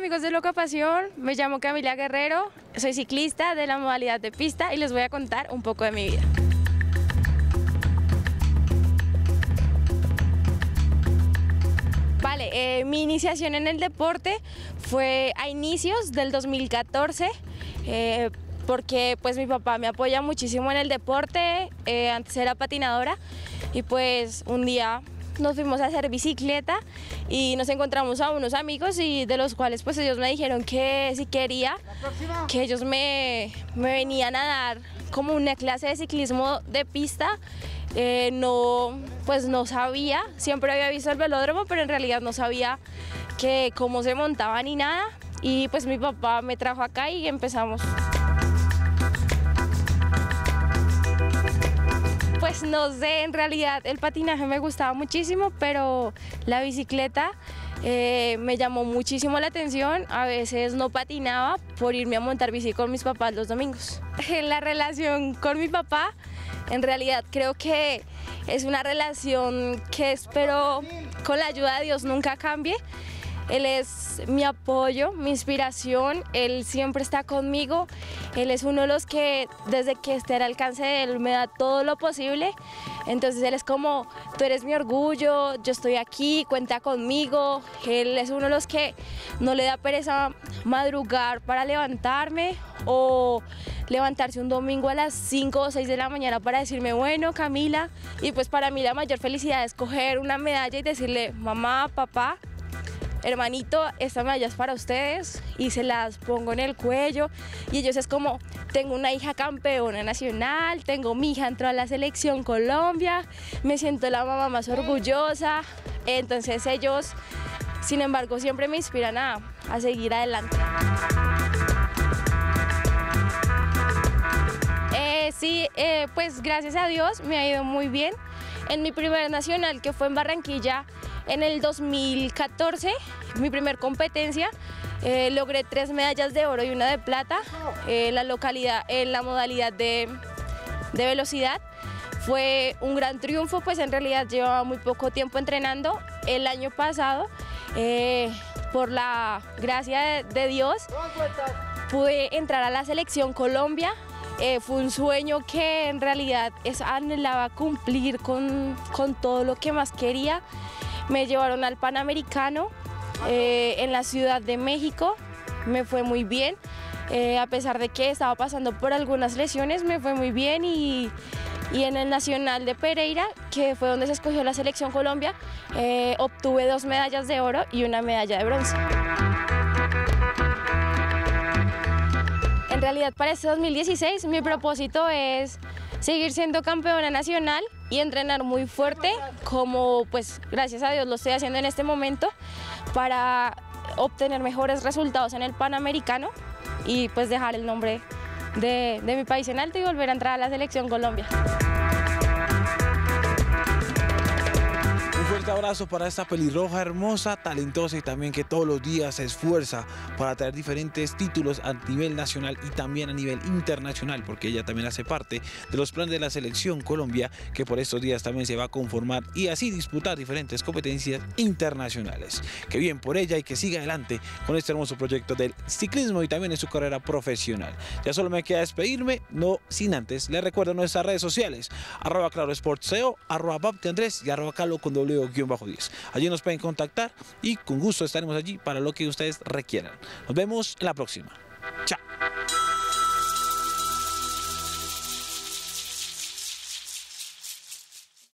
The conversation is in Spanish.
amigos de Loca Pasión, me llamo Camila Guerrero, soy ciclista de la modalidad de pista y les voy a contar un poco de mi vida. Vale, eh, mi iniciación en el deporte fue a inicios del 2014, eh, porque pues mi papá me apoya muchísimo en el deporte, eh, antes era patinadora y pues un día nos fuimos a hacer bicicleta y nos encontramos a unos amigos y de los cuales pues ellos me dijeron que si quería, que ellos me, me venían a dar como una clase de ciclismo de pista. Eh, no, pues no sabía, siempre había visto el velódromo, pero en realidad no sabía que cómo se montaba ni nada. Y pues mi papá me trajo acá y empezamos. Pues no sé, en realidad el patinaje me gustaba muchísimo, pero la bicicleta eh, me llamó muchísimo la atención. A veces no patinaba por irme a montar bici con mis papás los domingos. La relación con mi papá, en realidad creo que es una relación que espero con la ayuda de Dios nunca cambie. Él es mi apoyo, mi inspiración, Él siempre está conmigo, Él es uno de los que desde que esté al alcance de Él me da todo lo posible, entonces Él es como, tú eres mi orgullo, yo estoy aquí, cuenta conmigo, Él es uno de los que no le da pereza madrugar para levantarme o levantarse un domingo a las 5 o 6 de la mañana para decirme, bueno, Camila, y pues para mí la mayor felicidad es coger una medalla y decirle, mamá, papá, hermanito, esta medalla es para ustedes y se las pongo en el cuello y ellos es como, tengo una hija campeona nacional, tengo mi hija entró a la selección Colombia, me siento la mamá más orgullosa, entonces ellos, sin embargo, siempre me inspiran a, a seguir adelante. Eh, sí, eh, pues gracias a Dios me ha ido muy bien. En mi primer nacional, que fue en Barranquilla, en el 2014, mi primer competencia, eh, logré tres medallas de oro y una de plata en la localidad, en la modalidad de, de velocidad. Fue un gran triunfo, pues en realidad llevaba muy poco tiempo entrenando. El año pasado, eh, por la gracia de, de Dios, pude entrar a la selección Colombia. Eh, fue un sueño que en realidad es, anhelaba cumplir con, con todo lo que más quería. Me llevaron al Panamericano eh, en la Ciudad de México, me fue muy bien. Eh, a pesar de que estaba pasando por algunas lesiones, me fue muy bien y, y en el Nacional de Pereira, que fue donde se escogió la selección Colombia, eh, obtuve dos medallas de oro y una medalla de bronce. En realidad para este 2016 mi propósito es seguir siendo campeona nacional y entrenar muy fuerte, como pues gracias a Dios lo estoy haciendo en este momento, para obtener mejores resultados en el Panamericano y pues dejar el nombre de, de mi país en alto y volver a entrar a la selección Colombia. Fuerte abrazo para esta pelirroja hermosa, talentosa y también que todos los días se esfuerza para traer diferentes títulos a nivel nacional y también a nivel internacional, porque ella también hace parte de los planes de la selección Colombia, que por estos días también se va a conformar y así disputar diferentes competencias internacionales. Que bien por ella y que siga adelante con este hermoso proyecto del ciclismo y también en su carrera profesional. Ya solo me queda despedirme, no sin antes, les recuerdo nuestras redes sociales, arroba claro arroba Andrés y arroba calo con w guion bajo 10. Allí nos pueden contactar y con gusto estaremos allí para lo que ustedes requieran. Nos vemos la próxima.